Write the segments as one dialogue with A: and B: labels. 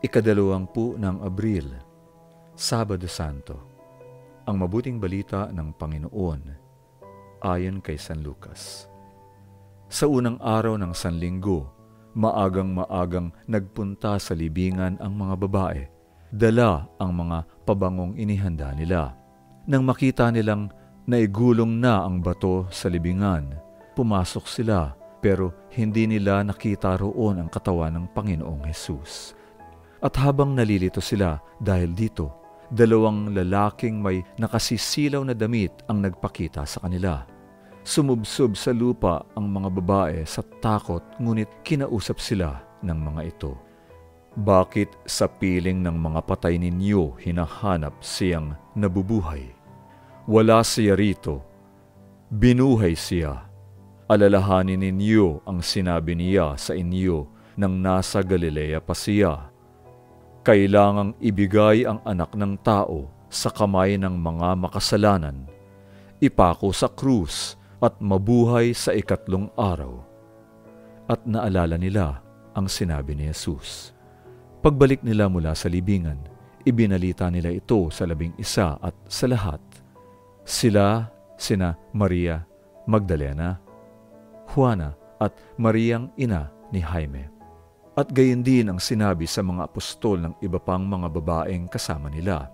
A: Ikadalawampu ng Abril, Sabado Santo. Ang mabuting balita ng Panginoon ayon kay San Lucas. Sa unang araw ng Sanlinggo, maagang-maagang nagpunta sa libingan ang mga babae. Dala ang mga pabangong inihanda nila. Nang makita nilang naigulong na ang bato sa libingan, pumasok sila pero hindi nila nakita roon ang katawan ng Panginoong Hesus. At habang nalilito sila dahil dito, dalawang lalaking may nakasisilaw na damit ang nagpakita sa kanila. Sumubsob sa lupa ang mga babae sa takot ngunit kinausap sila ng mga ito. Bakit sa piling ng mga patay ninyo hinahanap siyang nabubuhay? Wala siya rito. Binuhay siya. Alalahanin ninyo ang sinabi niya sa inyo nang nasa Galilea pa siya kailangang ibigay ang anak ng tao sa kamay ng mga makasalanan, ipako sa krus at mabuhay sa ikatlong araw. At naalala nila ang sinabi ni Jesus. Pagbalik nila mula sa libingan, ibinalita nila ito sa labing isa at sa lahat. Sila, sina Maria Magdalena, Juana at Mariang ina ni Jaime. At gayon din ang sinabi sa mga apostol ng iba pang mga babaeng kasama nila.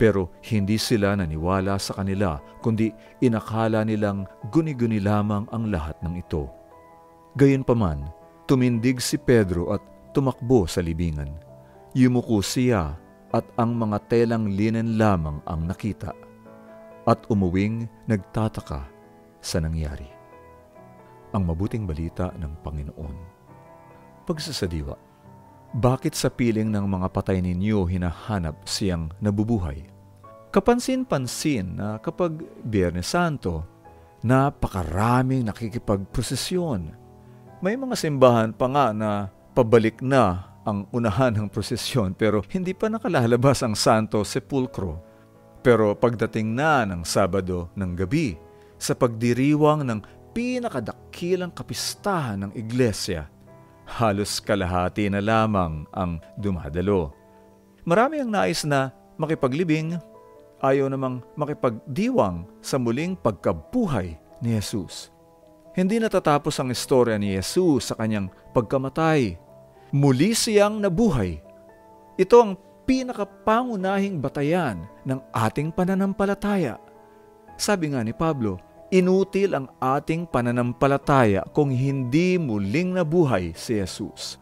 A: Pero hindi sila naniwala sa kanila, kundi inakala nilang guni-guni lamang ang lahat ng ito. Gayunpaman, tumindig si Pedro at tumakbo sa libingan. Yumuko siya at ang mga telang linen lamang ang nakita. At umuwing nagtataka sa nangyari. Ang mabuting balita ng Panginoon pagsasadiwa. Bakit sa piling ng mga patay ninyo hinahanap siyang nabubuhay? Kapansin-pansin na kapag Biyernes Santo, napakaraming nakikipagprosesyon. May mga simbahan pa nga na pabalik na ang unahan ng prosesyon pero hindi pa nakalalabas ang Santo Sepulcro. Pero pagdating na ng Sabado ng gabi, sa pagdiriwang ng pinakadakilang kapistahan ng iglesia, halos kalahati na lamang ang dumadalo. Marami ang nais na makipaglibing, ayaw namang makipagdiwang sa muling pagkabuhay ni Jesus. Hindi natatapos ang istorya ni Jesus sa kanyang pagkamatay. Muli siyang nabuhay. Ito ang pinakapangunahing batayan ng ating pananampalataya. Sabi nga ni Pablo, Inutil ang ating pananampalataya kung hindi muling nabuhay si Jesus.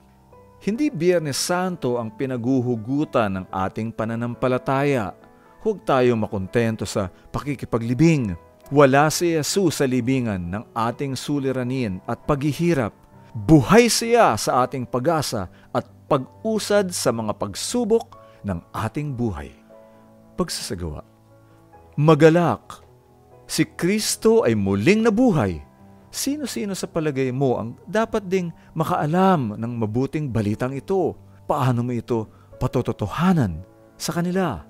A: Hindi Biyernes Santo ang pinaguhugutan ng ating pananampalataya. Huwag tayo makontento sa pakikipaglibing. Wala si Jesus sa libingan ng ating suliranin at paghihirap. Buhay siya sa ating pag-asa at pag-usad sa mga pagsubok ng ating buhay. Pagsasagawa. Magalak si Kristo ay muling nabuhay, sino-sino sa palagay mo ang dapat ding makaalam ng mabuting balitang ito? Paano mo ito patototohanan sa kanila?